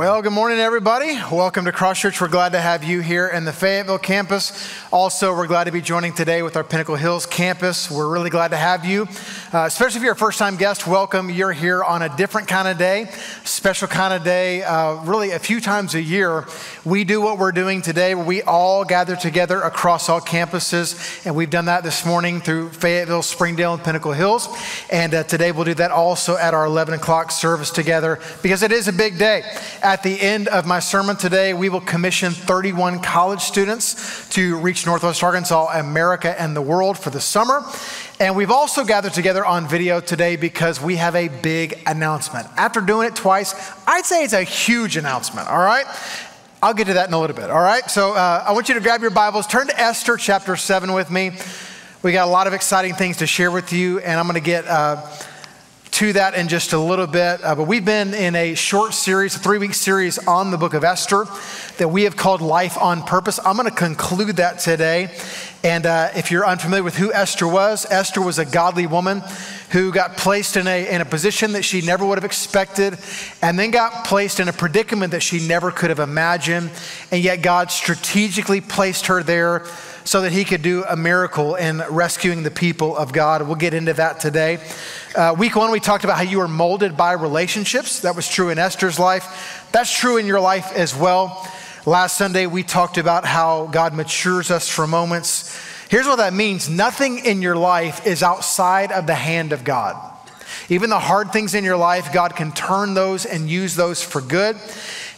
Well, good morning, everybody. Welcome to Cross Church. We're glad to have you here in the Fayetteville campus. Also, we're glad to be joining today with our Pinnacle Hills campus. We're really glad to have you, uh, especially if you're a first time guest. Welcome. You're here on a different kind of day, special kind of day. Uh, really, a few times a year, we do what we're doing today where we all gather together across all campuses. And we've done that this morning through Fayetteville, Springdale, and Pinnacle Hills. And uh, today we'll do that also at our 11 o'clock service together because it is a big day. At the end of my sermon today, we will commission 31 college students to reach Northwest Arkansas, America, and the world for the summer. And we've also gathered together on video today because we have a big announcement. After doing it twice, I'd say it's a huge announcement, all right? I'll get to that in a little bit, all right? So uh, I want you to grab your Bibles, turn to Esther chapter 7 with me. We got a lot of exciting things to share with you, and I'm going to get. Uh, to that in just a little bit. Uh, but we've been in a short series, a three week series on the book of Esther that we have called Life on Purpose. I'm going to conclude that today. And uh, if you're unfamiliar with who Esther was, Esther was a godly woman who got placed in a, in a position that she never would have expected, and then got placed in a predicament that she never could have imagined. And yet, God strategically placed her there so that he could do a miracle in rescuing the people of God. We'll get into that today. Uh, week one, we talked about how you are molded by relationships. That was true in Esther's life. That's true in your life as well. Last Sunday, we talked about how God matures us for moments. Here's what that means nothing in your life is outside of the hand of God. Even the hard things in your life, God can turn those and use those for good.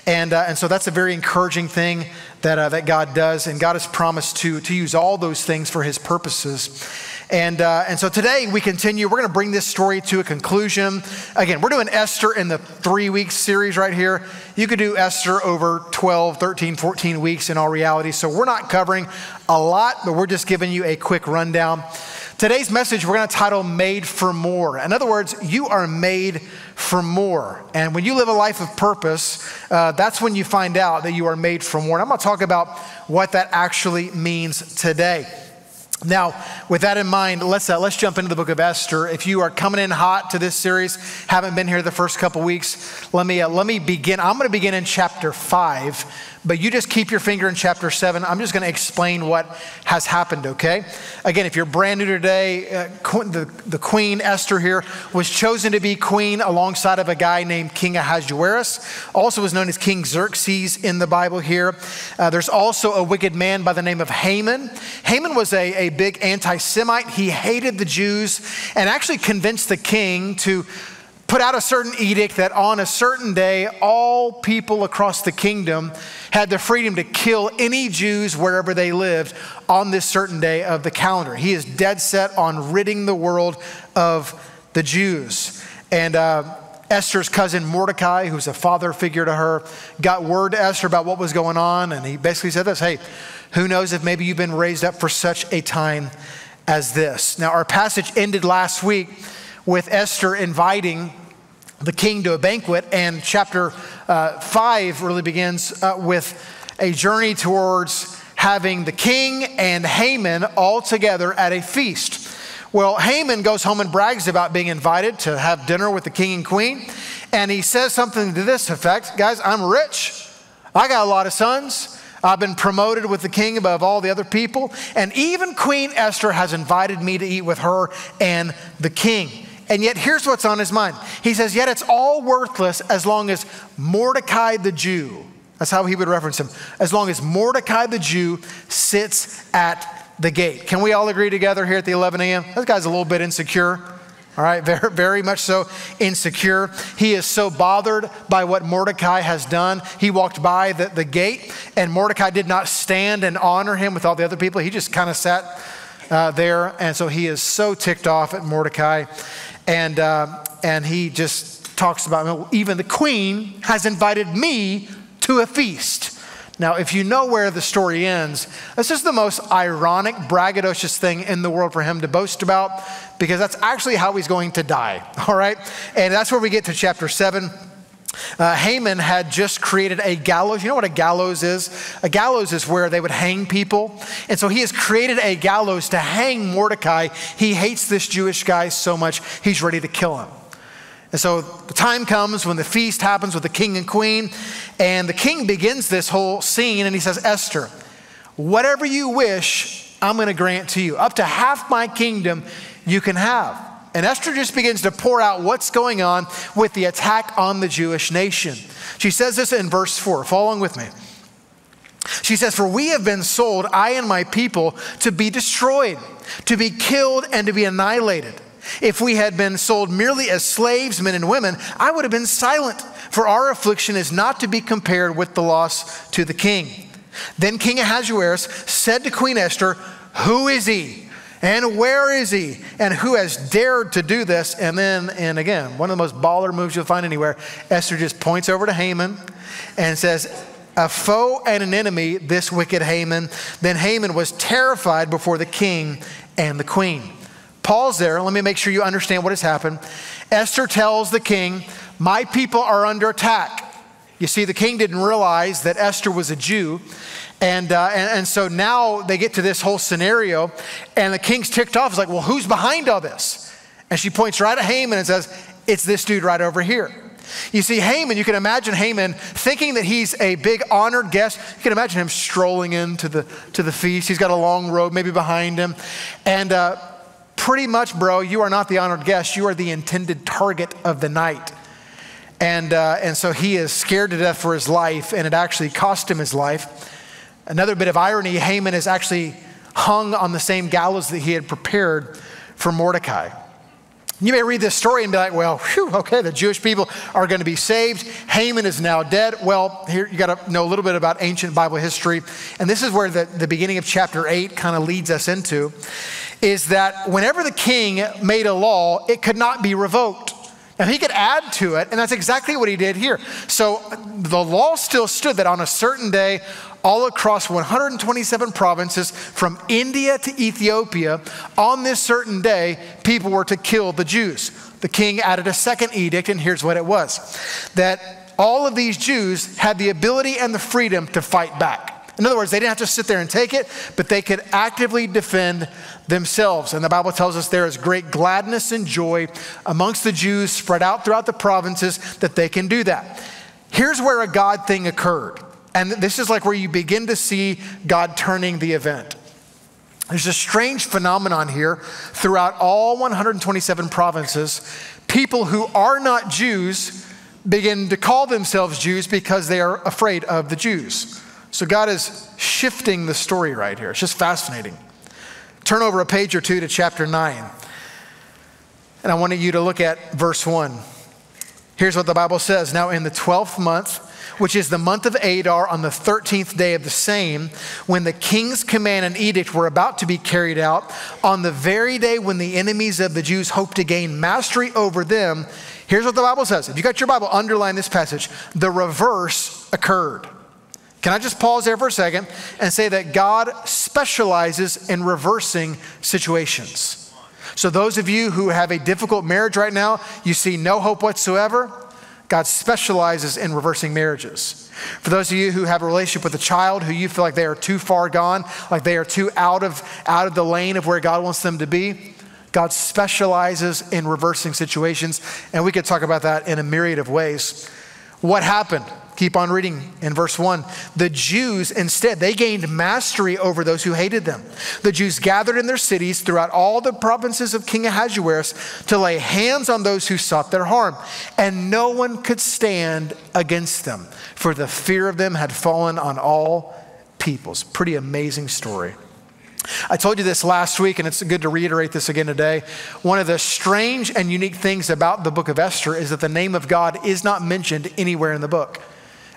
And, uh, and so that's a very encouraging thing that, uh, that God does. And God has promised to, to use all those things for his purposes. And, uh, and so today we continue. We're going to bring this story to a conclusion. Again, we're doing Esther in the three week series right here. You could do Esther over 12, 13, 14 weeks in all reality. So we're not covering a lot, but we're just giving you a quick rundown. Today's message we're going to title Made for More. In other words, you are made for more. And when you live a life of purpose, uh, that's when you find out that you are made for more. And I'm going to talk about what that actually means today. Now, with that in mind, let's, uh, let's jump into the book of Esther. If you are coming in hot to this series, haven't been here the first couple weeks, let me, uh, let me begin. I'm going to begin in chapter 5 but you just keep your finger in chapter 7. I'm just going to explain what has happened, okay? Again, if you're brand new today, uh, the, the queen Esther here was chosen to be queen alongside of a guy named King Ahasuerus, also was known as King Xerxes in the Bible here. Uh, there's also a wicked man by the name of Haman. Haman was a, a big anti Semite. He hated the Jews and actually convinced the king to put out a certain edict that on a certain day, all people across the kingdom had the freedom to kill any Jews wherever they lived on this certain day of the calendar. He is dead set on ridding the world of the Jews. And uh, Esther's cousin Mordecai, who's a father figure to her, got word to Esther about what was going on. And he basically said this Hey, who knows if maybe you've been raised up for such a time as this? Now, our passage ended last week with Esther inviting the king to a banquet. And chapter uh, 5 really begins uh, with a journey towards having the king and Haman all together at a feast. Well, Haman goes home and brags about being invited to have dinner with the king and queen. And he says something to this effect Guys, I'm rich. I got a lot of sons. I've been promoted with the king above all the other people. And even Queen Esther has invited me to eat with her and the king. And yet, here's what's on his mind. He says, Yet it's all worthless as long as Mordecai the Jew, that's how he would reference him, as long as Mordecai the Jew sits at the gate. Can we all agree together here at the 11 a.m.? This guy's a little bit insecure. All right, very, very much so insecure. He is so bothered by what Mordecai has done. He walked by the, the gate, and Mordecai did not stand and honor him with all the other people. He just kind of sat uh, there. And so he is so ticked off at Mordecai. And, uh, and he just talks about, even the queen has invited me to a feast. Now, if you know where the story ends, this is the most ironic, braggadocious thing in the world for him to boast about because that's actually how he's going to die, all right? And that's where we get to chapter 7. Uh, Haman had just created a gallows. You know what a gallows is? A gallows is where they would hang people. And so he has created a gallows to hang Mordecai. He hates this Jewish guy so much, he's ready to kill him. And so the time comes when the feast happens with the king and queen, and the king begins this whole scene and he says, Esther, whatever you wish, I'm going to grant to you. Up to half my kingdom you can have. And Esther just begins to pour out what's going on with the attack on the Jewish nation. She says this in verse 4. Follow along with me. She says, For we have been sold, I and my people, to be destroyed, to be killed, and to be annihilated. If we had been sold merely as slaves, men and women, I would have been silent, for our affliction is not to be compared with the loss to the king. Then King Ahasuerus said to Queen Esther, Who is he? And where is he? And who has dared to do this? And then, and again, one of the most baller moves you'll find anywhere, Esther just points over to Haman and says, a foe and an enemy, this wicked Haman. Then Haman was terrified before the king and the queen. Pause there. Let me make sure you understand what has happened. Esther tells the king, My people are under attack. You see, the king didn't realize that Esther was a Jew. And, uh, and, and, so now they get to this whole scenario, and the king's ticked off. He's like, Well, who's behind all this? And she points right at Haman and says, It's this dude right over here. You see, Haman, you can imagine Haman thinking that he's a big honored guest. You can imagine him strolling into the, to the feast. He's got a long robe maybe behind him. And uh, pretty much, bro, you are not the honored guest. You are the intended target of the night. And, uh, and so he is scared to death for his life, and it actually cost him his life. Another bit of irony Haman is actually hung on the same gallows that he had prepared for Mordecai. You may read this story and be like, well, whew, okay, the Jewish people are going to be saved. Haman is now dead. Well, here you got to know a little bit about ancient Bible history. And this is where the, the beginning of chapter 8 kind of leads us into is that whenever the king made a law, it could not be revoked. And he could add to it, and that's exactly what he did here. So the law still stood that on a certain day, all across 127 provinces from India to Ethiopia, on this certain day, people were to kill the Jews. The king added a second edict, and here's what it was that all of these Jews had the ability and the freedom to fight back. In other words, they didn't have to sit there and take it, but they could actively defend themselves. And the Bible tells us there is great gladness and joy amongst the Jews spread out throughout the provinces that they can do that. Here's where a God thing occurred. And this is like where you begin to see God turning the event. There's a strange phenomenon here throughout all 127 provinces. People who are not Jews begin to call themselves Jews because they are afraid of the Jews. So God is shifting the story right here. It's just fascinating. Turn over a page or two to chapter 9. And I wanted you to look at verse 1. Here's what the Bible says Now, in the 12th month, which is the month of Adar, on the 13th day of the same, when the king's command and edict were about to be carried out, on the very day when the enemies of the Jews hoped to gain mastery over them, here's what the Bible says. If you got your Bible, underline this passage. The reverse occurred. Can I just pause there for a second and say that God specializes in reversing situations? So, those of you who have a difficult marriage right now, you see no hope whatsoever, God specializes in reversing marriages. For those of you who have a relationship with a child who you feel like they are too far gone, like they are too out of, out of the lane of where God wants them to be, God specializes in reversing situations. And we could talk about that in a myriad of ways. What happened? Keep on reading in verse 1. The Jews, instead, they gained mastery over those who hated them. The Jews gathered in their cities throughout all the provinces of King Ahasuerus to lay hands on those who sought their harm, and no one could stand against them, for the fear of them had fallen on all peoples. Pretty amazing story. I told you this last week, and it's good to reiterate this again today. One of the strange and unique things about the book of Esther is that the name of God is not mentioned anywhere in the book.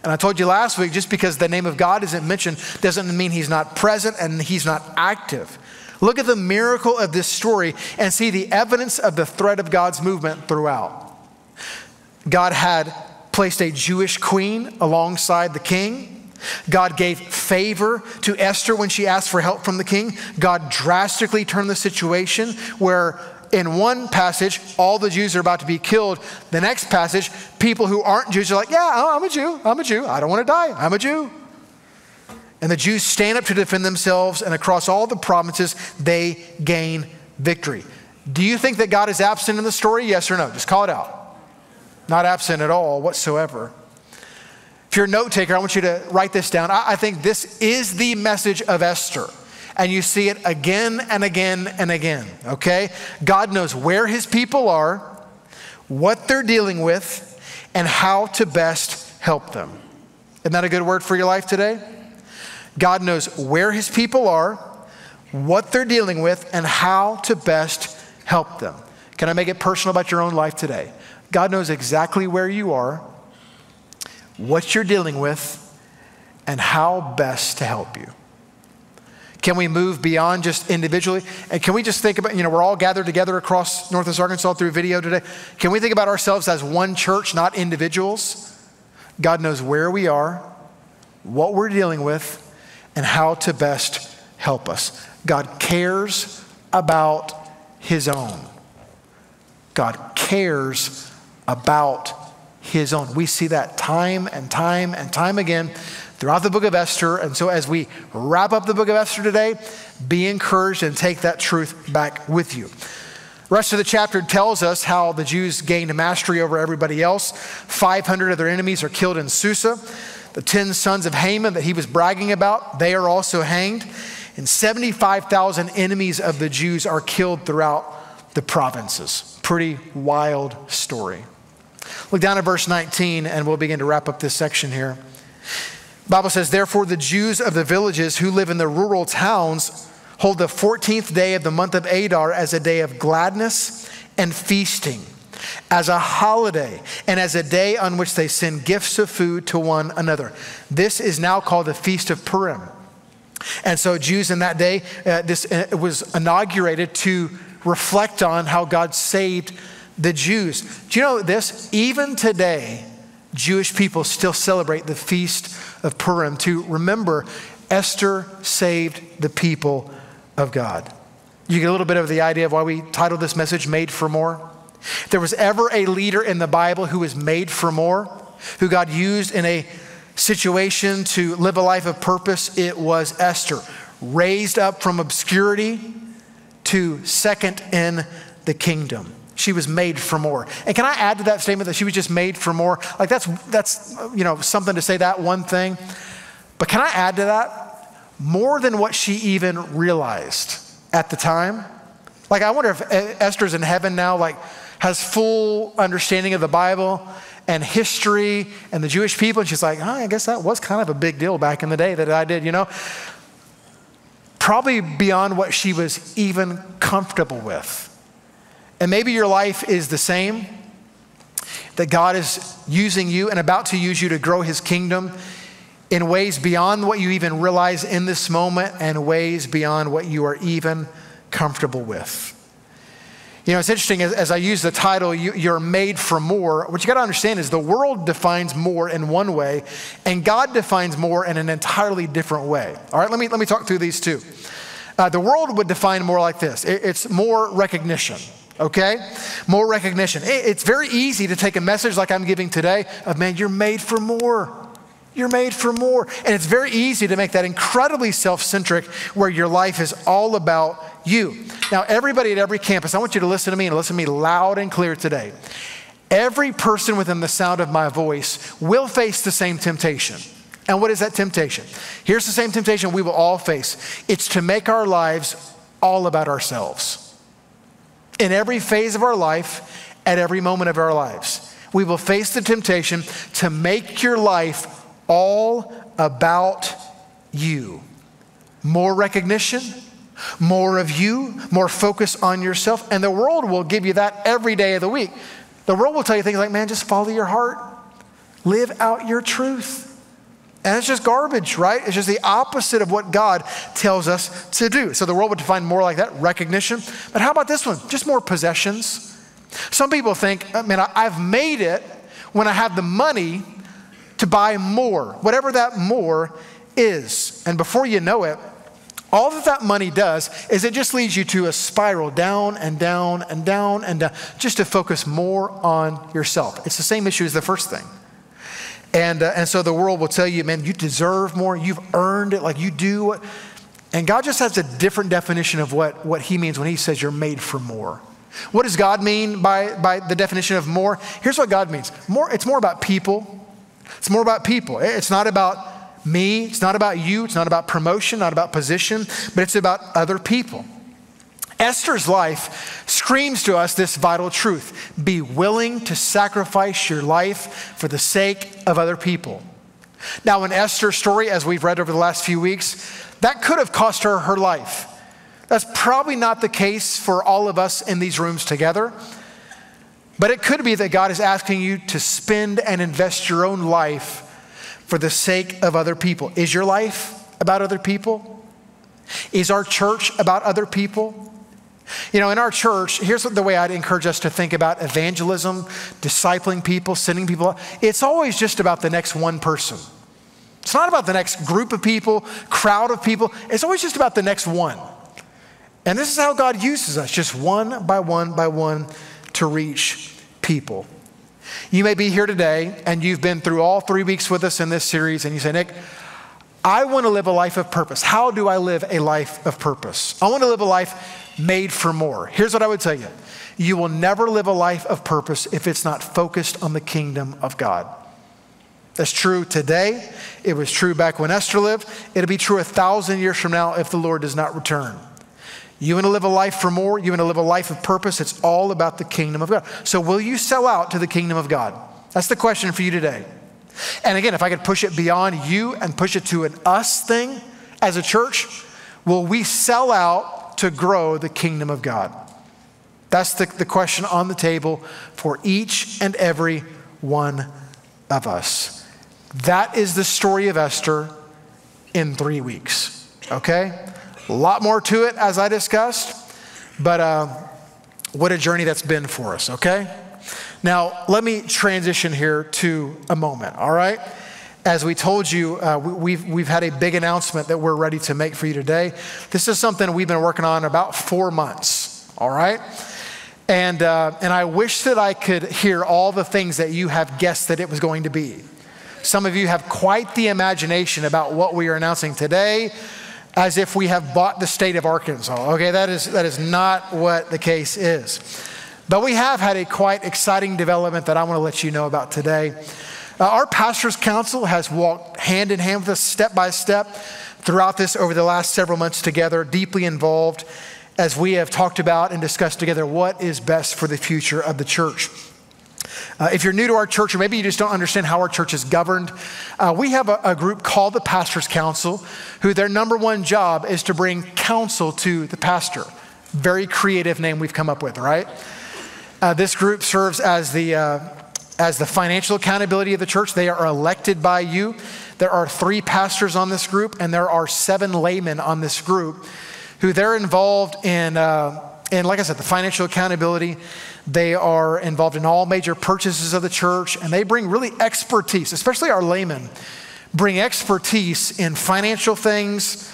And I told you last week, just because the name of God isn't mentioned doesn't mean he's not present and he's not active. Look at the miracle of this story and see the evidence of the thread of God's movement throughout. God had placed a Jewish queen alongside the king. God gave favor to Esther when she asked for help from the king. God drastically turned the situation where in one passage, all the Jews are about to be killed. The next passage, people who aren't Jews are like, Yeah, oh, I'm a Jew. I'm a Jew. I don't want to die. I'm a Jew. And the Jews stand up to defend themselves, and across all the provinces, they gain victory. Do you think that God is absent in the story? Yes or no? Just call it out. not absent at all whatsoever. If you're a note taker, I want you to write this down. I, I think this is the message of Esther. And you see it again and again and again, okay? God knows where his people are, what they're dealing with, and how to best help them. Isn't that a good word for your life today? God knows where his people are, what they're dealing with, and how to best help them. Can I make it personal about your own life today? God knows exactly where you are, what you're dealing with, and how best to help you. Can we move beyond just individually? And can we just think about, you know, we're all gathered together across Northwest Arkansas through video today. Can we think about ourselves as one church, not individuals? God knows where we are, what we're dealing with, and how to best help us. God cares about His own. God cares about His own. We see that time and time and time again throughout the book of Esther. And so, as we wrap up the book of Esther today, be encouraged and take that truth back with you. The rest of the chapter tells us how the Jews gained mastery over everybody else. 500 of their enemies are killed in Susa. The 10 sons of Haman that he was bragging about, they are also hanged. And 75,000 enemies of the Jews are killed throughout the provinces. Pretty wild story. Look down at verse 19 and we'll begin to wrap up this section here. Bible says, Therefore, the Jews of the villages who live in the rural towns hold the 14th day of the month of Adar as a day of gladness and feasting, as a holiday, and as a day on which they send gifts of food to one another. This is now called the Feast of Purim. And so, Jews in that day, uh, this uh, was inaugurated to reflect on how God saved the Jews. Do you know this? Even today, Jewish people still celebrate the Feast of Purim to remember Esther saved the people of God. You get a little bit of the idea of why we titled this message Made for More. If there was ever a leader in the Bible who was made for more, who God used in a situation to live a life of purpose, it was Esther, raised up from obscurity to second in the kingdom. She was made for more. And can I add to that statement that she was just made for more? Like that's that's you know something to say that one thing. But can I add to that? More than what she even realized at the time. Like I wonder if Esther's in heaven now, like has full understanding of the Bible and history and the Jewish people. And she's like, oh, I guess that was kind of a big deal back in the day that I did, you know? Probably beyond what she was even comfortable with. And maybe your life is the same that God is using you and about to use you to grow his kingdom in ways beyond what you even realize in this moment and ways beyond what you are even comfortable with. You know, it's interesting as, as I use the title, you, are made for more. What you got to understand is the world defines more in one way, and God defines more in an entirely different way. All right, let me, let me talk through these two. Uh, the world would define more like this it, it's more recognition okay? More recognition. It's very easy to take a message like I'm giving today of, man, you're made for more. You're made for more. And it's very easy to make that incredibly self centric where your life is all about you. Now, everybody at every campus, I want you to listen to me and listen to me loud and clear today. Every person within the sound of my voice will face the same temptation. And what is that temptation? Here's the same temptation we will all face it's to make our lives all about ourselves in every phase of our life, at every moment of our lives. We will face the temptation to make your life all about you. More recognition, more of you, more focus on yourself. And the world will give you that every day of the week. The world will tell you things like, man, just follow your heart, live out your truth. And it's just garbage, right? It's just the opposite of what God tells us to do. So the world would define more like that recognition. But how about this one? Just more possessions. Some people think, uh, I mean, I've made it when I have the money to buy more, whatever that more is. And before you know it, all that that money does is it just leads you to a spiral down and down and down and down, just to focus more on yourself. It's the same issue as the first thing. And, uh, and so the world will tell you, man, you deserve more. You've earned it like you do. And God just has a different definition of what, what He means when He says you're made for more. What does God mean by, by the definition of more? Here's what God means more, it's more about people. It's more about people. It's not about me, it's not about you, it's not about promotion, not about position, but it's about other people. Esther's life screams to us this vital truth be willing to sacrifice your life for the sake of other people. Now, in Esther's story, as we've read over the last few weeks, that could have cost her her life. That's probably not the case for all of us in these rooms together. But it could be that God is asking you to spend and invest your own life for the sake of other people. Is your life about other people? Is our church about other people? You know, in our church, here's the way I'd encourage us to think about evangelism, discipling people, sending people. It's always just about the next one person. It's not about the next group of people, crowd of people. It's always just about the next one. And this is how God uses us, just one by one by one to reach people. You may be here today and you've been through all three weeks with us in this series, and you say, Nick, I want to live a life of purpose. How do I live a life of purpose? I want to live a life made for more. Here's what I would tell you you will never live a life of purpose if it's not focused on the kingdom of God. That's true today. It was true back when Esther lived. It'll be true a thousand years from now if the Lord does not return. You want to live a life for more? You want to live a life of purpose? It's all about the kingdom of God. So, will you sell out to the kingdom of God? That's the question for you today. And again, if I could push it beyond you and push it to an us thing as a church, will we sell out to grow the kingdom of God? That's the, the question on the table for each and every one of us. That is the story of Esther in three weeks, okay? A lot more to it, as I discussed, but uh, what a journey that's been for us, okay? Now, let me transition here to a moment, all right? As we told you, uh, we've, we've had a big announcement that we're ready to make for you today. This is something we've been working on about four months, all right? And, uh, and I wish that I could hear all the things that you have guessed that it was going to be. Some of you have quite the imagination about what we are announcing today as if we have bought the state of Arkansas. Okay, that is, that is not what the case is. But we have had a quite exciting development that I want to let you know about today. Uh, our pastor's council has walked hand in hand with us step by step throughout this over the last several months together, deeply involved as we have talked about and discussed together what is best for the future of the church. Uh, if you're new to our church, or maybe you just don't understand how our church is governed, uh, we have a, a, group called the Pastor's Council, who their number one job is to bring counsel to the pastor. Very creative name we've come up with, right? Uh, this group serves as the, uh, as the financial accountability of the church. They are elected by you. There are three pastors on this group, and there are seven laymen on this group who they're involved in, uh, in like I said, the financial accountability. They are involved in all major purchases of the church, and they bring really expertise, especially our laymen, bring expertise in financial things,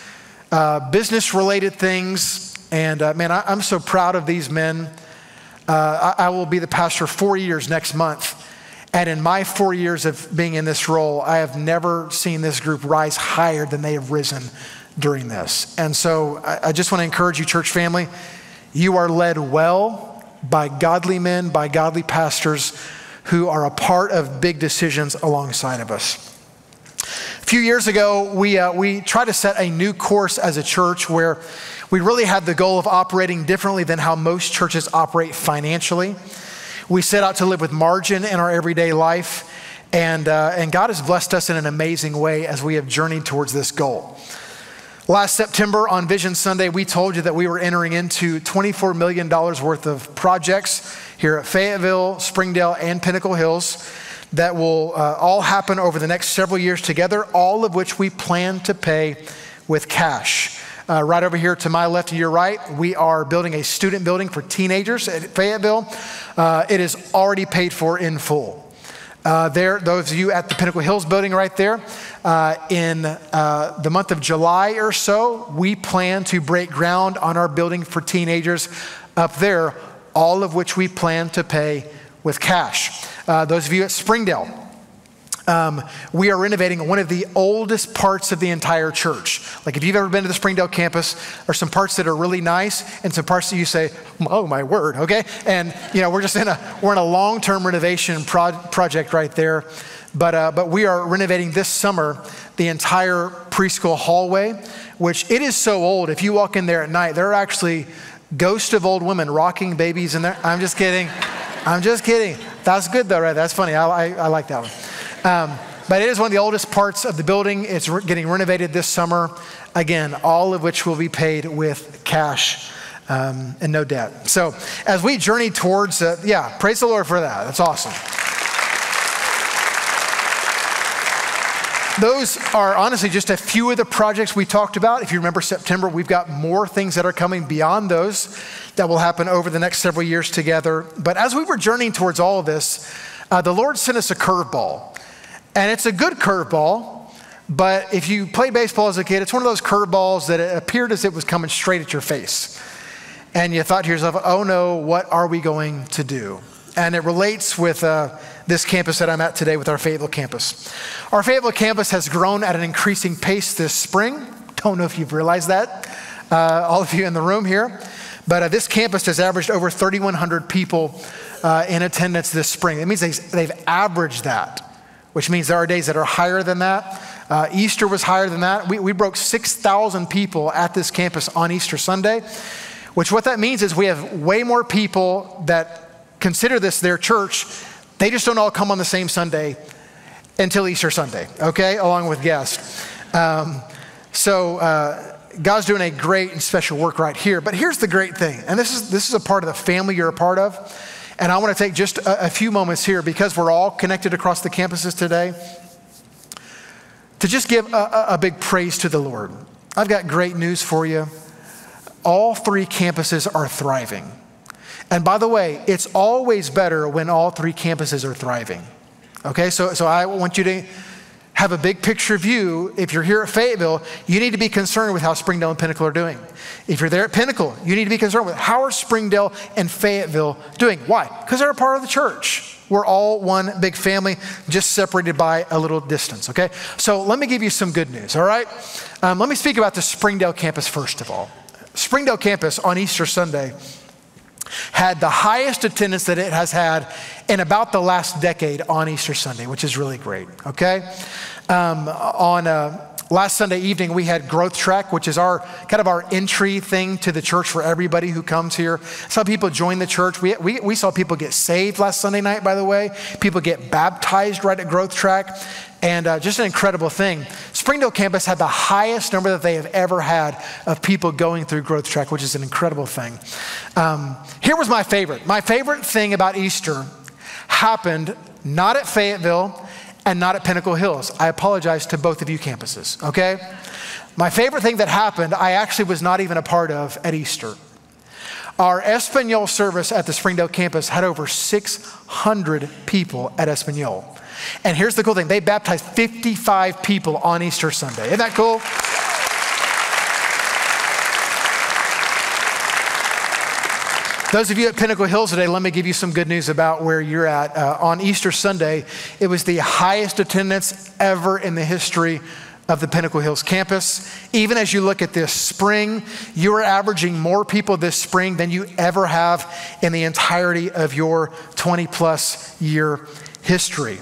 uh, business related things. And uh, man, I, am so proud of these men. Uh, I, I will be the pastor four years next month. And in my four years of being in this role, I have never seen this group rise higher than they have risen during this. And so I, I just want to encourage you, church family, you are led well by godly men, by godly pastors who are a part of big decisions alongside of us. A few years ago, we, uh, we tried to set a new course as a church where we really had the goal of operating differently than how most churches operate financially. We set out to live with margin in our everyday life, and, uh, and God has blessed us in an amazing way as we have journeyed towards this goal. Last September on Vision Sunday, we told you that we were entering into $24 million worth of projects here at Fayetteville, Springdale, and Pinnacle Hills that will uh, all happen over the next several years together, all of which we plan to pay with cash. Uh, right over here to my left and your right, we are building a student building for teenagers at Fayetteville. Uh, it is already paid for in full. Uh, there, those of you at the Pinnacle Hills building right there, uh, in uh, the month of July or so, we plan to break ground on our building for teenagers up there, all of which we plan to pay with cash. Uh, those of you at Springdale, um, we are renovating one of the oldest parts of the entire church. Like if you've ever been to the Springdale campus, there's some parts that are really nice and some parts that you say, "Oh my word," okay? And you know we're just in a we're in a long-term renovation pro- project right there, but uh, but we are renovating this summer the entire preschool hallway, which it is so old. If you walk in there at night, there are actually ghosts of old women rocking babies in there. I'm just kidding. I'm just kidding. That's good though, right? That's funny. I, I, I like that one. Um, but it is one of the oldest parts of the building. It's re- getting renovated this summer. Again, all of which will be paid with cash um, and no debt. So as we journey towards, uh, yeah, praise the Lord for that. That's awesome. Those are honestly just a few of the projects we talked about. If you remember September, we've got more things that are coming beyond those that will happen over the next several years together. But as we were journeying towards all of this, uh, the Lord sent us a curveball. And it's a good curveball, but if you play baseball as a kid, it's one of those curveballs that it appeared as it was coming straight at your face. And you thought to yourself, oh no, what are we going to do? And it relates with uh, this campus that I'm at today with our Fayetteville campus. Our Fayetteville campus has grown at an increasing pace this spring. Don't know if you've realized that, uh, all of you in the room here. But uh, this campus has averaged over 3,100 people uh, in attendance this spring. It means they, they've averaged that which means there are days that are higher than that. Uh, Easter was higher than that. We, we broke 6,000 people at this campus on Easter Sunday, which what that means is we have way more people that consider this their church. They just don't all come on the same Sunday until Easter Sunday, okay, along with guests. Um, so, uh, God's doing a great and special work right here. But here's the great thing, and this is, this is a part of the family you're a part of. And I want to take just a, a few moments here because we're all connected across the campuses today to just give a, a, big praise to the Lord. I've got great news for you. All three campuses are thriving. And by the way, it's always better when all three campuses are thriving. Okay, so, so I want you to have a big picture view. If you're here at Fayetteville, you need to be concerned with how Springdale and Pinnacle are doing. If you're there at Pinnacle, you need to be concerned with how are Springdale and Fayetteville doing. Why? Because they're a part of the church. We're all one big family, just separated by a little distance, okay? So let me give you some good news, all right? Um, let me speak about the Springdale campus first of all. Springdale campus on Easter Sunday had the highest attendance that it has had in about the last decade on Easter Sunday, which is really great, okay? Um, on uh, last Sunday evening, we had Growth Track, which is our kind of our entry thing to the church for everybody who comes here. Some people join the church. We, we, we saw people get saved last Sunday night, by the way. People get baptized right at Growth Track. And uh, just an incredible thing. Springdale campus had the highest number that they have ever had of people going through Growth Track, which is an incredible thing. Um, here was my favorite. My favorite thing about Easter happened not at Fayetteville and not at Pinnacle Hills. I apologize to both of you campuses, okay? My favorite thing that happened, I actually was not even a part of at Easter. Our Espanol service at the Springdale campus had over 600 people at Espanol. And here's the cool thing they baptized 55 people on Easter Sunday. Isn't that cool? Those of you at Pinnacle Hills today, let me give you some good news about where you're at. Uh, on Easter Sunday, it was the highest attendance ever in the history of the Pinnacle Hills campus. Even as you look at this spring, you are averaging more people this spring than you ever have in the entirety of your 20 plus year history.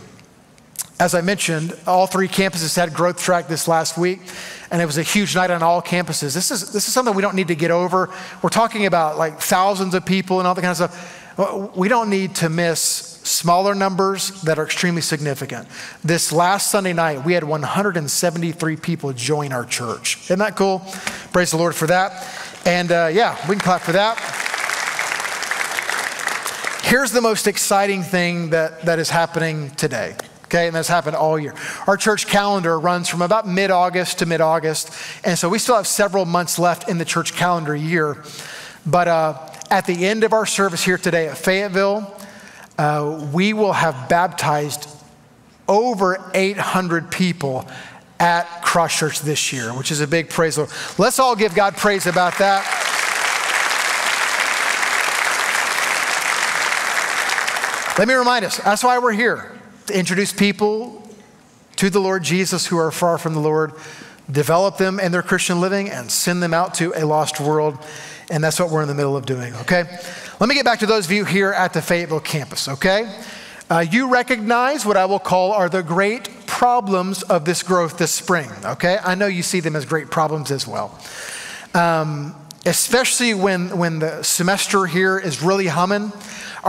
As I mentioned, all three campuses had growth track this last week, and it was a huge night on all campuses. This is, this is something we don't need to get over. We're talking about like thousands of people and all that kind of stuff. We don't need to miss smaller numbers that are extremely significant. This last Sunday night, we had 173 people join our church. Isn't that cool? Praise the Lord for that. And uh, yeah, we can clap for that. Here's the most exciting thing that, that is happening today okay? And that's happened all year. Our church calendar runs from about mid August to mid August. And so we still have several months left in the church calendar year. But uh, at the end of our service here today at Fayetteville, uh, we will have baptized over 800 people at Cross Church this year, which is a big praise. Lord. Let's all give God praise about that. Let me remind us that's why we're here introduce people to the Lord Jesus who are far from the Lord, develop them in their Christian living, and send them out to a lost world. And that's what we're in the middle of doing, okay? Let me get back to those of you here at the Fayetteville campus, okay? Uh, you recognize what I will call are the great problems of this growth this spring, okay? I know you see them as great problems as well. Um, especially when, when the semester here is really humming.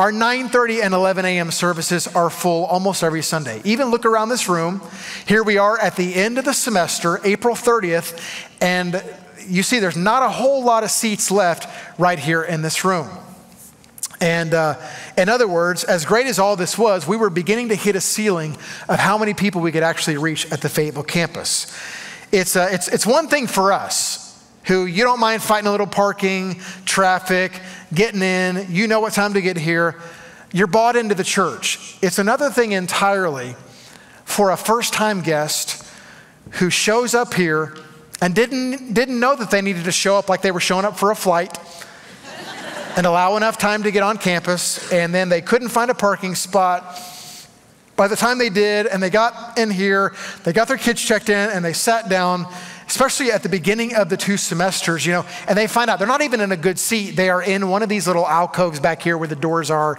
Our 9:30 and 11 a.m. services are full almost every Sunday. Even look around this room. Here we are at the end of the semester, April 30th, and you see there's not a whole lot of seats left right here in this room. And uh, in other words, as great as all this was, we were beginning to hit a ceiling of how many people we could actually reach at the Fayetteville campus. It's, uh, it's, it's one thing for us who you don't mind fighting a little parking, traffic, getting in, you know what time to get here. You're bought into the church. It's another thing entirely for a first time guest who shows up here and didn't, didn't know that they needed to show up like they were showing up for a flight and allow enough time to get on campus, and then they couldn't find a parking spot. By the time they did, and they got in here, they got their kids checked in, and they sat down, especially at the beginning of the two semesters, you know, and they find out they're not even in a good seat. They are in one of these little alcoves back here where the doors are,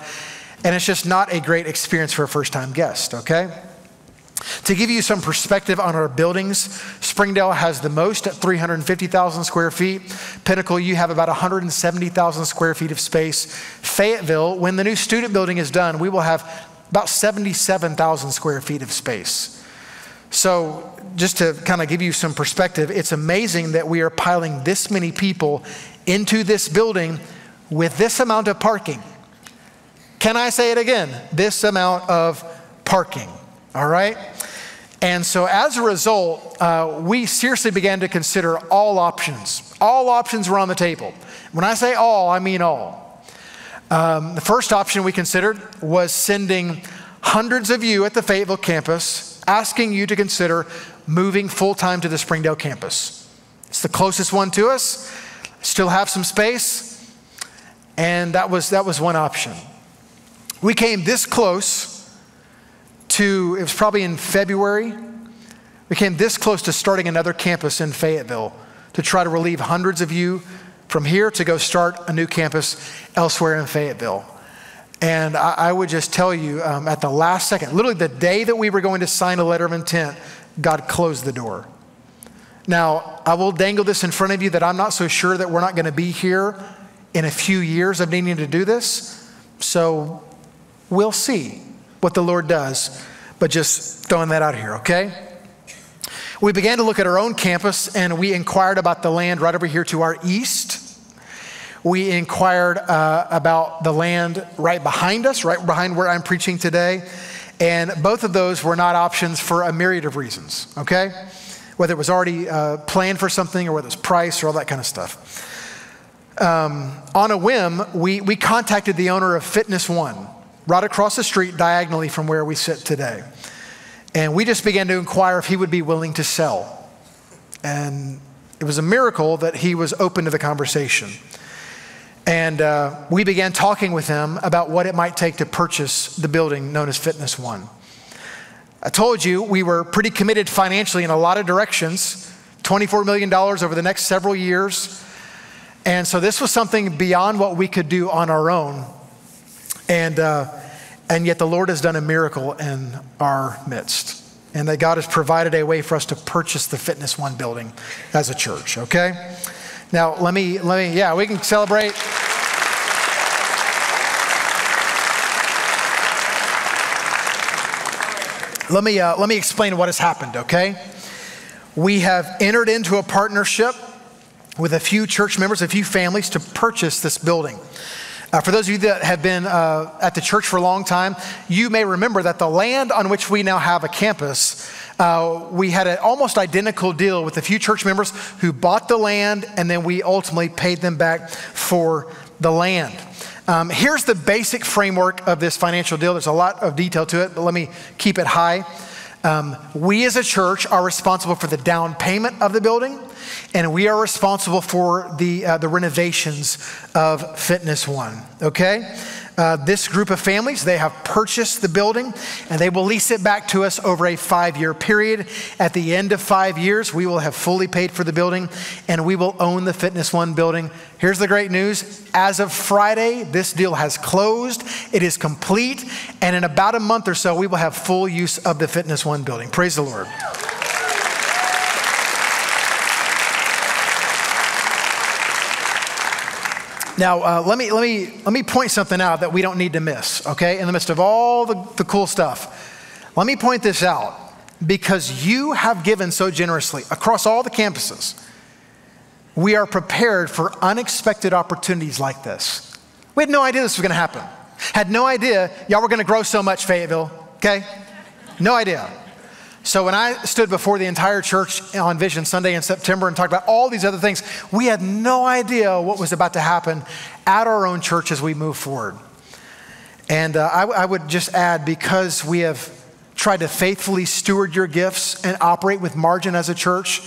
and it's just not a great experience for a first time guest, okay? To give you some perspective on our buildings, Springdale has the most at 350,000 square feet. Pinnacle, you have about 170,000 square feet of space. Fayetteville, when the new student building is done, we will have about 77,000 square feet of space. So, just to kind of give you some perspective, it's amazing that we are piling this many people into this building with this amount of parking. Can I say it again? This amount of parking. All right? And so as a result, uh, we seriously began to consider all options. All options were on the table. When I say all, I mean all. Um, the first option we considered was sending hundreds of you at the Fayetteville campus, asking you to consider moving full time to the Springdale campus. It's the closest one to us, still have some space, and that was, that was one option. We came this close to, it was probably in February, we came this close to starting another campus in Fayetteville to try to relieve hundreds of you from here to go start a new campus elsewhere in Fayetteville. And I, I would just tell you um, at the last second, literally the day that we were going to sign a letter of intent, God closed the door. Now, I will dangle this in front of you that I'm not so sure that we're not going to be here in a few years of needing to do this. So we'll see what the Lord does, but just throwing that out here, okay? We began to look at our own campus and we inquired about the land right over here to our east. We inquired uh, about the land right behind us, right behind where I'm preaching today. And both of those were not options for a myriad of reasons, okay? Whether it was already uh, planned for something or whether it's price or all that kind of stuff. Um, on a whim, we, we contacted the owner of Fitness One right across the street diagonally from where we sit today. And we just began to inquire if he would be willing to sell. And it was a miracle that he was open to the conversation. And uh, we began talking with him about what it might take to purchase the building known as Fitness One. I told you we were pretty committed financially in a lot of directions $24 million over the next several years. And so this was something beyond what we could do on our own. And, uh, and yet the Lord has done a miracle in our midst. And that God has provided a way for us to purchase the Fitness One building as a church, okay? Now, let me, let me, yeah, we can celebrate. Let me, uh, let me explain what has happened, okay? We have entered into a partnership with a few church members, a few families to purchase this building. Uh, for those of you that have been uh, at the church for a long time, you may remember that the land on which we now have a campus, uh, we had an almost identical deal with a few church members who bought the land and then we ultimately paid them back for the land. Um, here's the basic framework of this financial deal. There's a lot of detail to it, but let me keep it high. Um, we as a church are responsible for the down payment of the building, and we are responsible for the, uh, the renovations of Fitness One, okay? Uh, this group of families, they have purchased the building and they will lease it back to us over a five year period. At the end of five years, we will have fully paid for the building and we will own the Fitness One building. Here's the great news as of Friday, this deal has closed, it is complete, and in about a month or so, we will have full use of the Fitness One building. Praise the Lord. Now, uh, let, me, let, me, let me point something out that we don't need to miss, okay? In the midst of all the, the cool stuff, let me point this out because you have given so generously across all the campuses. We are prepared for unexpected opportunities like this. We had no idea this was gonna happen. Had no idea y'all were gonna grow so much, Fayetteville, okay? No idea. So when I stood before the entire church on Vision Sunday in September and talked about all these other things, we had no idea what was about to happen at our own church as we move forward. And uh, I, I would just add because we have tried to faithfully steward your gifts and operate with margin as a church,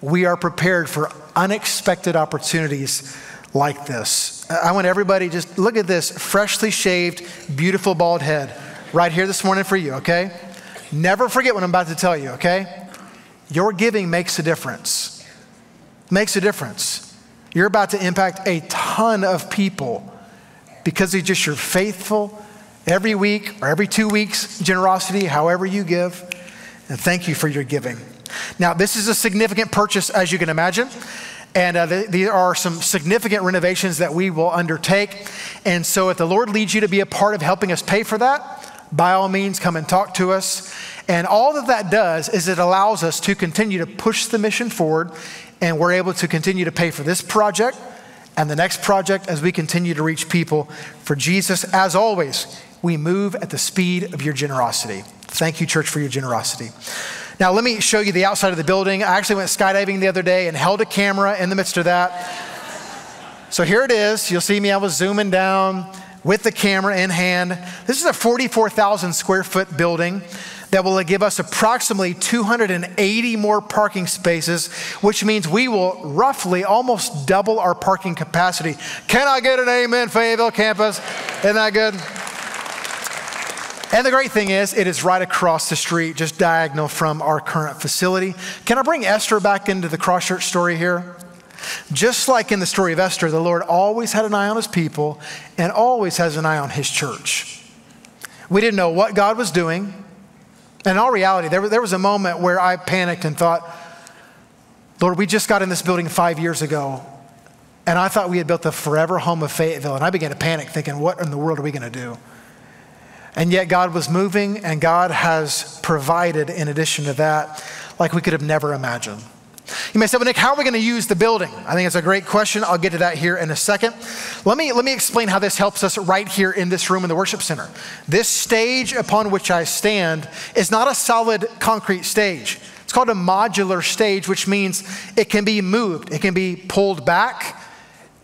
we are prepared for unexpected opportunities like this. I want everybody just look at this freshly shaved, beautiful bald head right here this morning for you, okay? Never forget what I'm about to tell you, okay? Your giving makes a difference. Makes a difference. You're about to impact a ton of people because of just your faithful, every week or every two weeks generosity, however you give. And thank you for your giving. Now, this is a significant purchase, as you can imagine. And uh, there are some significant renovations that we will undertake. And so, if the Lord leads you to be a part of helping us pay for that, by all means, come and talk to us. And all that that does is it allows us to continue to push the mission forward, and we're able to continue to pay for this project and the next project as we continue to reach people for Jesus. As always, we move at the speed of your generosity. Thank you, church, for your generosity. Now, let me show you the outside of the building. I actually went skydiving the other day and held a camera in the midst of that. So here it is. You'll see me, I was zooming down with the camera in hand. This is a 44,000 square foot building that will give us approximately 280 more parking spaces, which means we will roughly almost double our parking capacity. Can I get an amen, Fayetteville campus? Isn't that good? And the great thing is, it is right across the street, just diagonal from our current facility. Can I bring Esther back into the Cross Church story here? Just like in the story of Esther, the Lord always had an eye on his people and always has an eye on his church. We didn't know what God was doing. And in all reality, there, there was a moment where I panicked and thought, Lord, we just got in this building five years ago, and I thought we had built the forever home of Fayetteville. And I began to panic, thinking, what in the world are we going to do? And yet, God was moving, and God has provided in addition to that, like we could have never imagined. You may say, well, Nick, how are we going to use the building? I think it's a great question. I'll get to that here in a second. Let me, let me explain how this helps us right here in this room in the worship center. This stage upon which I stand is not a solid concrete stage. It's called a modular stage, which means it can be moved, it can be pulled back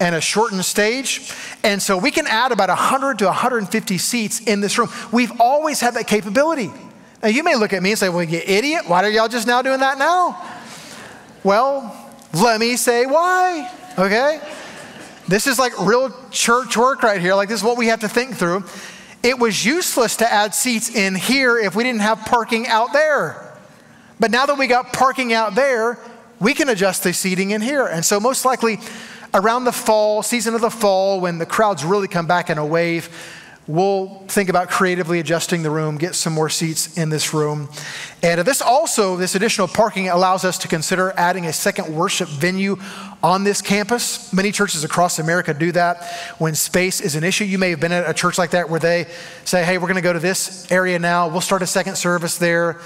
and a shortened stage. And so we can add about 100 to 150 seats in this room. We've always had that capability. Now, you may look at me and say, well, you idiot, why are y'all just now doing that now? Well, let me say why, okay? This is like real church work right here. Like, this is what we have to think through. It was useless to add seats in here if we didn't have parking out there. But now that we got parking out there, we can adjust the seating in here. And so, most likely, around the fall, season of the fall, when the crowds really come back in a wave, We'll think about creatively adjusting the room, get some more seats in this room. And this also, this additional parking allows us to consider adding a second worship venue on this campus. Many churches across America do that when space is an issue. You may have been at a church like that where they say, hey, we're going to go to this area now. We'll start a second service there.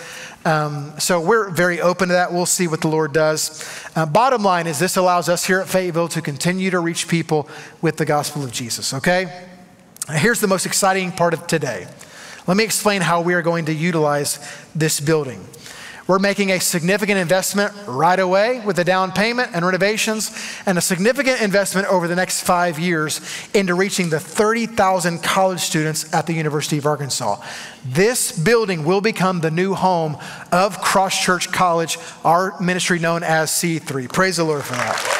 Um, so we're very open to that. We'll see what the Lord does. Uh, bottom line is this allows us here at Fayetteville to continue to reach people with the gospel of Jesus, okay? Here's the most exciting part of today. Let me explain how we are going to utilize this building. We're making a significant investment right away with the down payment and renovations, and a significant investment over the next five years into reaching the 30,000 college students at the University of Arkansas. This building will become the new home of Cross Church College, our ministry known as C3. Praise the Lord for that.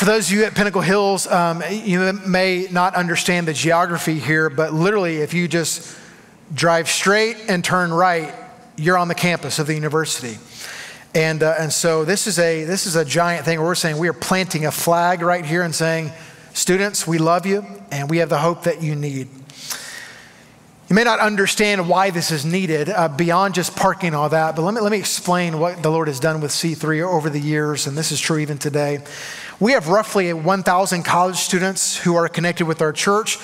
For those of you at Pinnacle Hills, um, you may not understand the geography here, but literally, if you just drive straight and turn right, you're on the campus of the university. And, uh, and so this is, a, this is a giant thing we're saying we are planting a flag right here and saying, students, we love you and we have the hope that you need. You may not understand why this is needed uh, beyond just parking all that, but let me, let me explain what the Lord has done with C3 over the years, and this is true even today. We have roughly 1,000 college students who are connected with our church.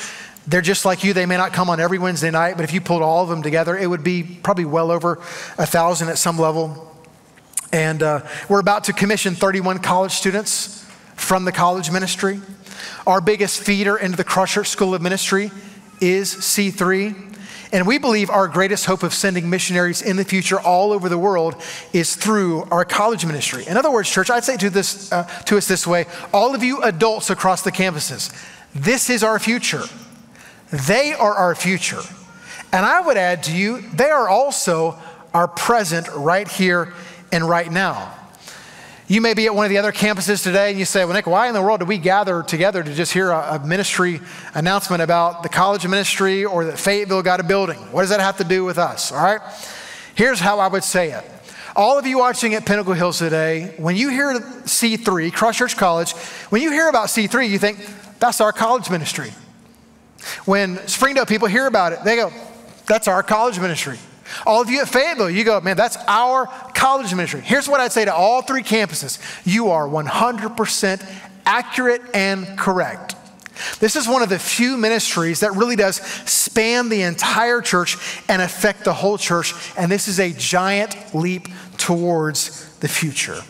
They're just like you. They may not come on every Wednesday night, but if you pulled all of them together, it would be probably well over a thousand at some level. And uh, we're about to commission 31 college students from the college ministry. Our biggest feeder into the Cross Church School of Ministry is C3. And we believe our greatest hope of sending missionaries in the future all over the world is through our college ministry. In other words, church, I'd say to, this, uh, to us this way all of you adults across the campuses, this is our future. They are our future. And I would add to you, they are also our present right here and right now. You may be at one of the other campuses today and you say, Well, Nick, why in the world do we gather together to just hear a, a, ministry announcement about the college ministry or that Fayetteville got a building? What does that have to do with us? All right? Here's how I would say it. All of you watching at Pinnacle Hills today, when you hear C3, Cross Church College, when you hear about C3, you think, That's our college ministry. When Springdale people hear about it, they go, That's our college ministry. All of you at Fayetteville, you go, man, that's our college ministry. Here's what I'd say to all three campuses you are 100% accurate and correct. This is one of the few ministries that really does span the entire church and affect the whole church, and this is a giant leap towards the future.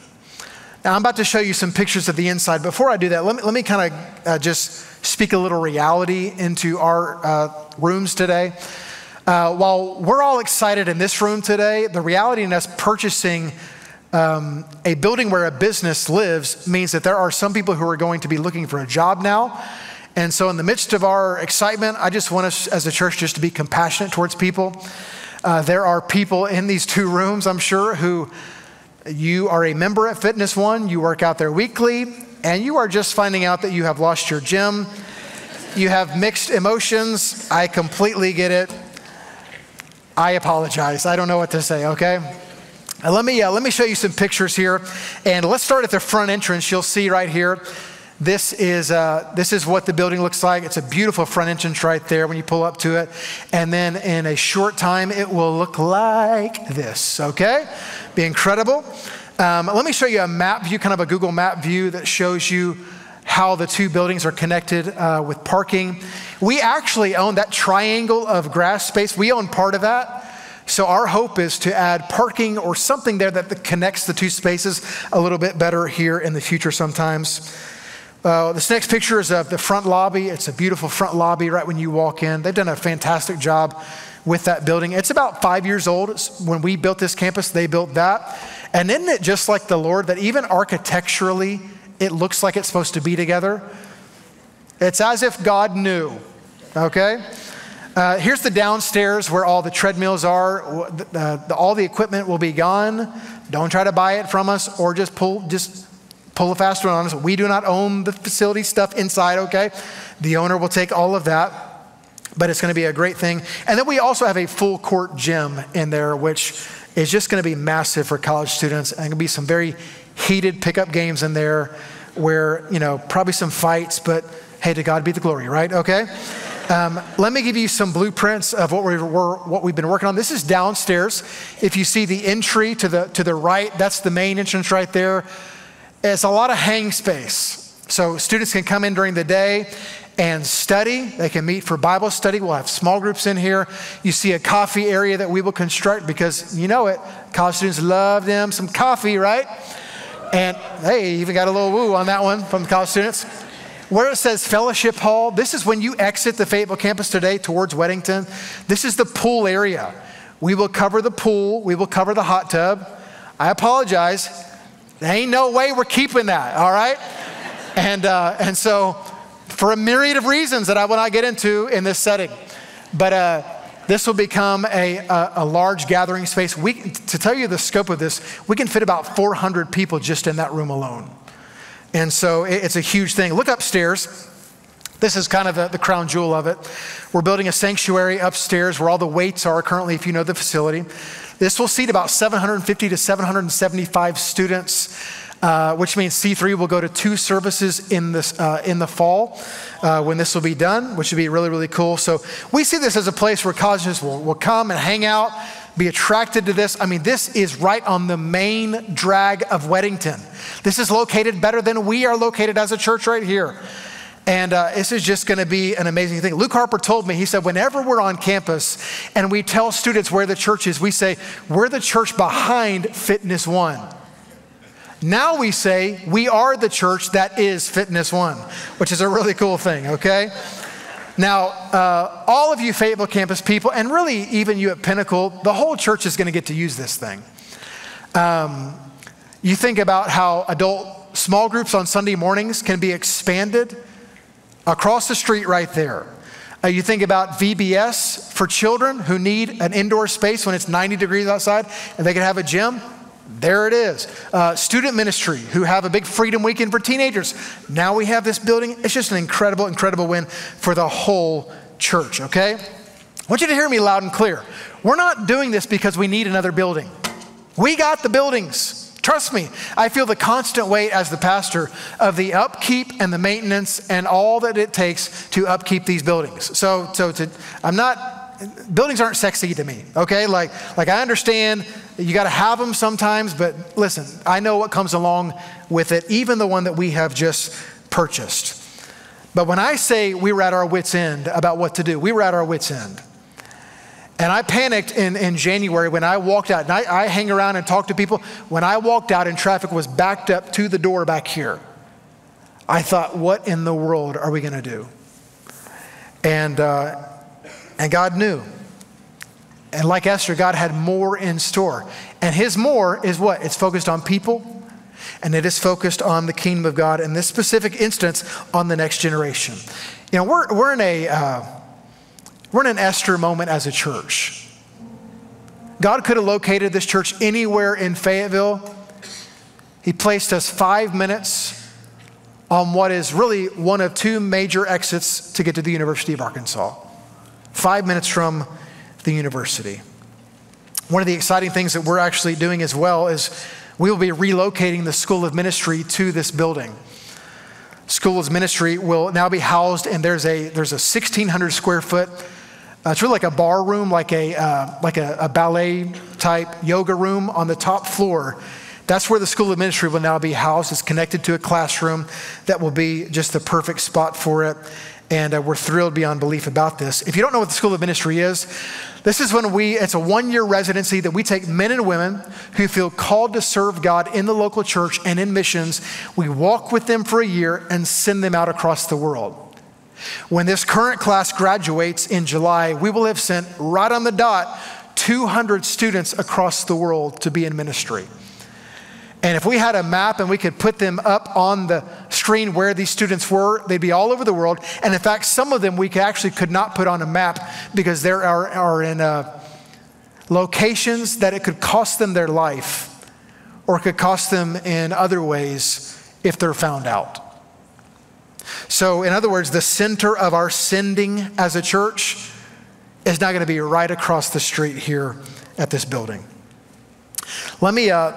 Now, I'm about to show you some pictures of the inside. Before I do that, let me, let me kind of uh, just speak a little reality into our uh, rooms today. Uh, while we're all excited in this room today, the reality in us purchasing um, a building where a business lives means that there are some people who are going to be looking for a job now. And so, in the midst of our excitement, I just want us as a church just to be compassionate towards people. Uh, there are people in these two rooms, I'm sure, who you are a member at Fitness One, you work out there weekly, and you are just finding out that you have lost your gym. You have mixed emotions. I completely get it. I apologize. I don't know what to say, okay? Uh, let, me, uh, let me show you some pictures here. And let's start at the front entrance. You'll see right here. This is, uh, this is what the building looks like. It's a beautiful front entrance right there when you pull up to it. And then in a short time, it will look like this, okay? Be incredible. Um, let me show you a map view, kind of a Google map view that shows you how the two buildings are connected uh, with parking. We actually own that triangle of grass space, we own part of that. So, our hope is to add parking or something there that connects the two spaces a little bit better here in the future sometimes. Uh, this next picture is of the front lobby. It's a beautiful front lobby right when you walk in. They've done a fantastic job with that building. It's about five years old. It's when we built this campus, they built that. And isn't it just like the Lord that even architecturally, it looks like it's supposed to be together? It's as if God knew, okay? Uh, here's the downstairs where all the treadmills are. The, all the equipment will be gone. Don't try to buy it from us or just pull, just pull a fast one on us. We do not own the facility stuff inside, okay? The owner will take all of that, but it's going to be a great thing. And then we also have a full court gym in there, which is just going to be massive for college students. And going to be some very heated pickup games in there where, you know, probably some fights, but Hey, to God be the glory, right? Okay. Um, let me give you some blueprints of what, we were, what we've been working on. This is downstairs. If you see the entry to the, to the right, that's the main entrance right there. It's a lot of hang space. So students can come in during the day and study. They can meet for Bible study. We'll have small groups in here. You see a coffee area that we will construct because you know it. College students love them some coffee, right? And hey, even got a little woo on that one from the college students. Where it says fellowship hall, this is when you exit the Fayetteville campus today towards Wedington. This is the pool area. We will cover the pool, we will cover the hot tub. I apologize. There ain't no way we're keeping that, all right? And, uh, and so, for a myriad of reasons that I will not get into in this setting, but uh, this will become a, a, a, large gathering space. We, to tell you the scope of this, we can fit about 400 people just in that room alone. And so it's a huge thing. Look upstairs. This is kind of the, the, crown jewel of it. We're building a sanctuary upstairs where all the weights are currently, if you know the facility. This will seat about 750 to 775 students. Uh, which means C3 will go to two services in, this, uh, in the fall uh, when this will be done, which would be really, really cool. So we see this as a place where colleges will, will come and hang out, be attracted to this. I mean, this is right on the main drag of Wedington. This is located better than we are located as a church right here. And uh, this is just going to be an amazing thing. Luke Harper told me, he said, whenever we're on campus and we tell students where the church is, we say, we're the church behind Fitness One. Now we say, we are the church that is Fitness One, which is a really cool thing, okay? Now, uh, all of you Fayetteville campus people, and really even you at Pinnacle, the whole church is going to get to use this thing. Um, you think about how adult small groups on Sunday mornings can be expanded across the street right there. Uh, you think about VBS for children who need an indoor space when it's 90 degrees outside and they can have a gym. There it is. Uh, student ministry who have a big freedom weekend for teenagers. Now we have this building. It's just an incredible, incredible win for the whole church, okay? I want you to hear me loud and clear. We're not doing this because we need another building. We got the buildings. Trust me, I feel the constant weight as the pastor of the upkeep and the maintenance and all that it takes to upkeep these buildings. So, so to, I'm not, buildings aren't sexy to me, okay? Like, like I understand you got to have them sometimes, but listen, I know what comes along with it, even the one that we have just purchased. But when I say we were at our wits' end about what to do, we were at our wits' end. And I panicked in, in January when I walked out. And I, I hang around and talk to people. When I walked out and traffic was backed up to the door back here, I thought, what in the world are we going to do? And, uh, and God knew. And like Esther, God had more in store. And his more is what? It's focused on people and it is focused on the kingdom of God, in this specific instance, on the next generation. You know, we're, we're in a. Uh, we're in an Esther moment as a church. God could have located this church anywhere in Fayetteville. He placed us five minutes on what is really one of two major exits to get to the University of Arkansas. Five minutes from the university. One of the exciting things that we're actually doing as well is we will be relocating the School of Ministry to this building. School of Ministry will now be housed, and there's a, there's a 1,600 square foot uh, it's really like a bar room, like a, uh, like a, a ballet type yoga room on the top floor. That's where the School of Ministry will now be housed. It's connected to a classroom that will be just the perfect spot for it. And uh, we're thrilled beyond belief about this. If you don't know what the School of Ministry is, this is when we, it's a one year residency that we take men and women who feel called to serve God in the local church and in missions. We walk with them for a year and send them out across the world. When this current class graduates in July, we will have sent right on the dot 200 students across the world to be in ministry. And if we had a map and we could put them up on the screen where these students were, they'd be all over the world. And in fact, some of them we actually could not put on a map because they are, are in uh, locations that it could cost them their life or it could cost them in other ways if they're found out. So, in other words, the center of our sending as a church is not going to be right across the street here at this building. Let me, uh,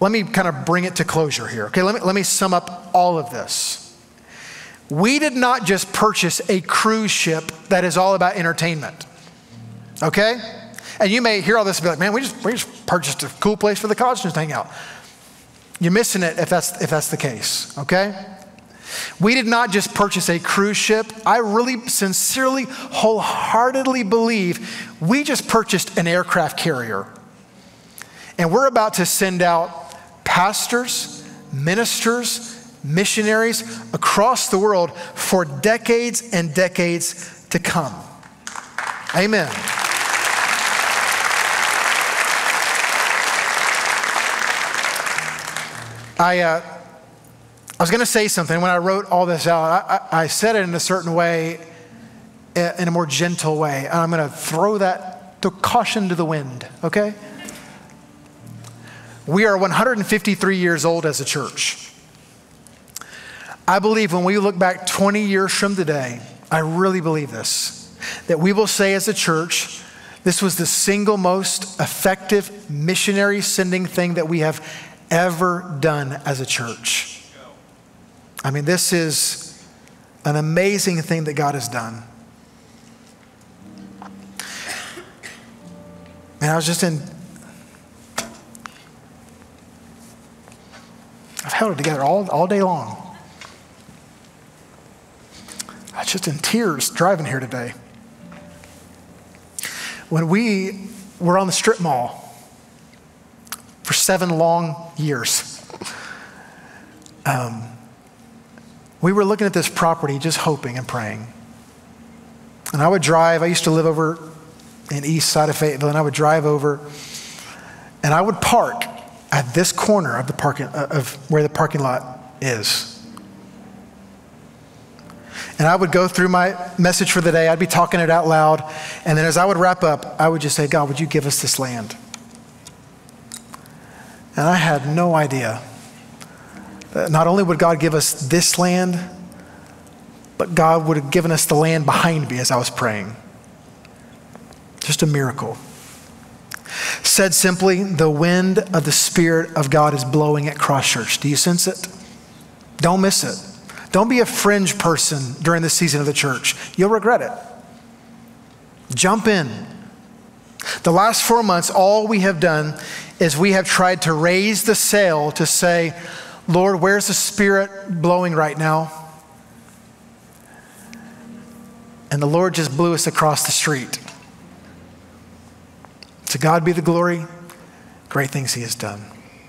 let me kind of bring it to closure here. Okay, let me, let me sum up all of this. We did not just purchase a cruise ship that is all about entertainment. Okay? And you may hear all this and be like, man, we just, we just purchased a cool place for the college to hang out. You're missing it if that's, if that's the case, okay? We did not just purchase a cruise ship. I really sincerely, wholeheartedly believe we just purchased an aircraft carrier. And we're about to send out pastors, ministers, missionaries across the world for decades and decades to come. Amen. I, uh, I was going to say something. When I wrote all this out, I, I, I said it in a certain way, in a more gentle way. And I'm going to throw that to caution to the wind, okay? We are 153 years old as a church. I believe when we look back 20 years from today, I really believe this, that we will say as a church, this was the single most effective missionary sending thing that we have ever done as a church. I mean, this is an amazing thing that God has done. And I was just in, I've held it together all, all day long. I was just in tears driving here today. When we were on the strip mall for seven long years, um, we were looking at this property just hoping and praying. And I would drive, I used to live over in east side of Fayetteville, and I would drive over and I would park at this corner of the parking uh, of where the parking lot is. And I would go through my message for the day, I'd be talking it out loud, and then as I would wrap up, I would just say, God, would you give us this land? And I had no idea that not only would God give us this land, but God would have given us the land behind me as I was praying. Just a miracle. Said simply, the wind of the Spirit of God is blowing at Cross Church. Do you sense it? Don't miss it. Don't be a fringe person during the season of the church. You'll regret it. Jump in. The last four months, all we have done is we have tried to raise the sail to say, Lord, where's the Spirit blowing right now? And the Lord just blew us across the street. To God be the glory. Great things He has done.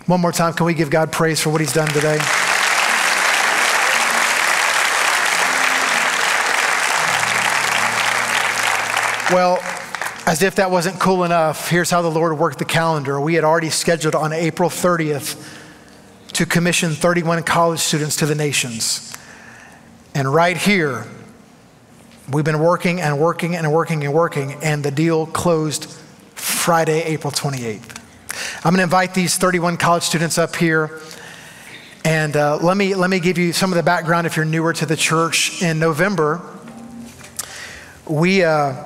One more time, can we give God praise for what He's done today? Well, as if that wasn't cool enough, here's how the Lord worked the calendar. We had already scheduled on April 30th to commission 31 college students to the nations. And right here, we've been working and working and working and working, and the deal closed Friday, April 28th. I'm going to invite these 31 college students up here. And uh, let, me, let me give you some of the background if you're newer to the church. In November, we, uh,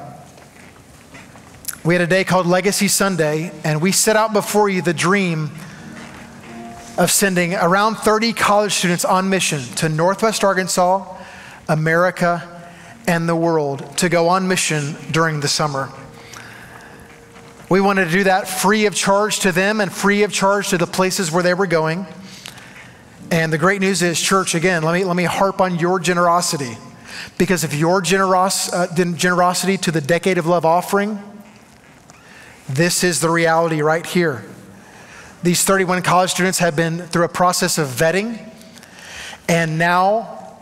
we had a day called Legacy Sunday, and we set out before you the dream of sending around 30 college students on mission to Northwest Arkansas, America, and the world to go on mission during the summer. We wanted to do that free of charge to them and free of charge to the places where they were going. And the great news is, church, again, let me, let me harp on your generosity. Because if your generos, uh, generosity to the Decade of Love offering, this is the reality right here. These 31 college students have been through a process of vetting, and now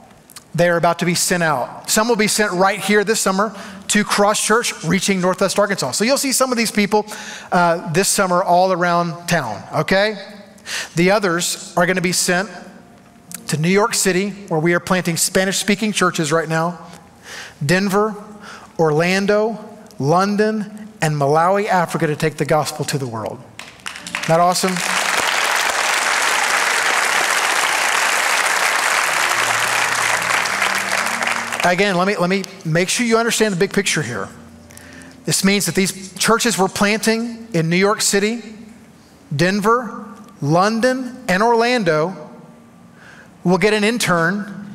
they are about to be sent out. Some will be sent right here this summer to Cross Church, reaching Northwest Arkansas. So you'll see some of these people uh, this summer all around town, okay? The others are going to be sent to New York City, where we are planting Spanish speaking churches right now, Denver, Orlando, London, and Malawi, Africa to take the gospel to the world. Isn't that awesome? Again, let me, let me make sure you understand the big picture here. This means that these churches we're planting in New York City, Denver, London, and Orlando will get an intern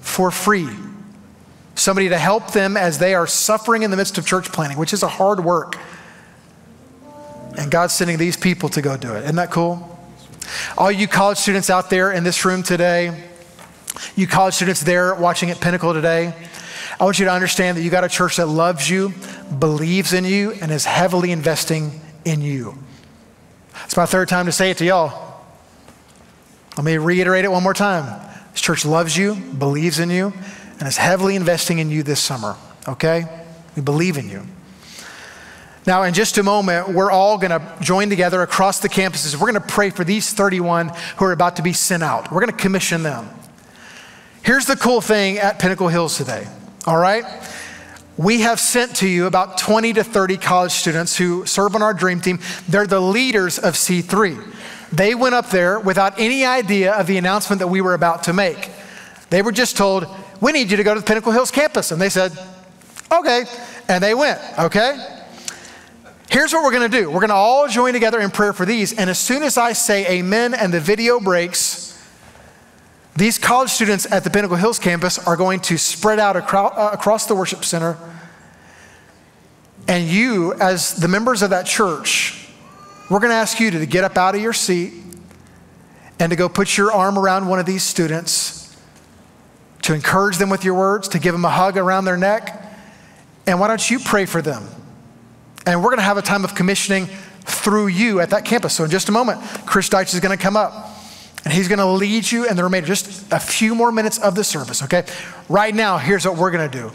for free somebody to help them as they are suffering in the midst of church planting, which is a hard work. And God's sending these people to go do it. Isn't that cool? All you college students out there in this room today, you college students there watching at Pinnacle today, I want you to understand that you got a church that loves you, believes in you, and is heavily investing in you. It's my third time to say it to y'all. Let me reiterate it one more time. This church loves you, believes in you, and is heavily investing in you this summer, okay? We believe in you. Now, in just a moment, we're all going to join together across the campuses. We're going to pray for these 31 who are about to be sent out. We're going to commission them. Here's the cool thing at Pinnacle Hills today, all right? We have sent to you about 20 to 30 college students who serve on our dream team. They're the leaders of C3. They went up there without any idea of the announcement that we were about to make. They were just told, we need you to go to the Pinnacle Hills campus. And they said, okay. And they went, okay? Here's what we're going to do we're going to all join together in prayer for these. And as soon as I say amen and the video breaks, these college students at the Pinnacle Hills campus are going to spread out uh, across the worship center. And you, as the members of that church, we're going to ask you to get up out of your seat and to go put your arm around one of these students, to encourage them with your words, to give them a hug around their neck. And why don't you pray for them? And we're going to have a time of commissioning through you at that campus. So, in just a moment, Chris Deitch is going to come up and he's going to lead you in the remainder, just a few more minutes of the service, okay? Right now, here's what we're going to do.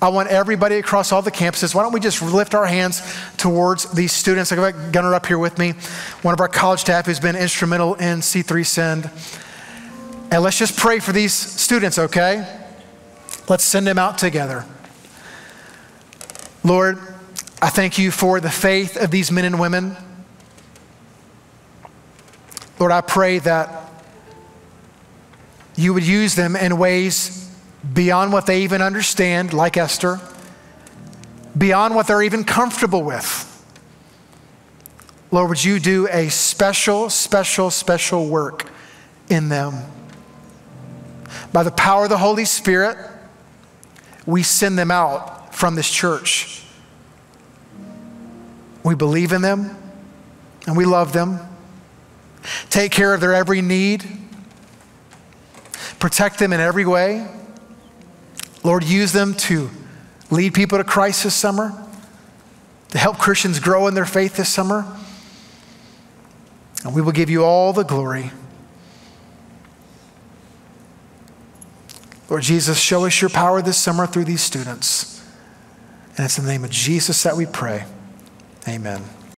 I want everybody across all the campuses, why don't we just lift our hands towards these students? I've got Gunnar up here with me, one of our college staff who's been instrumental in C3 Send. And let's just pray for these students, okay? Let's send them out together. Lord, I thank you for the faith of these men and women. Lord, I pray that you would use them in ways beyond what they even understand, like Esther, beyond what they're even comfortable with. Lord, would you do a special, special, special work in them? By the power of the Holy Spirit, we send them out from this church. We believe in them and we love them. Take care of their every need. Protect them in every way. Lord, use them to lead people to Christ this summer, to help Christians grow in their faith this summer. And we will give you all the glory. Lord Jesus, show us your power this summer through these students. And it's in the name of Jesus that we pray. Amen.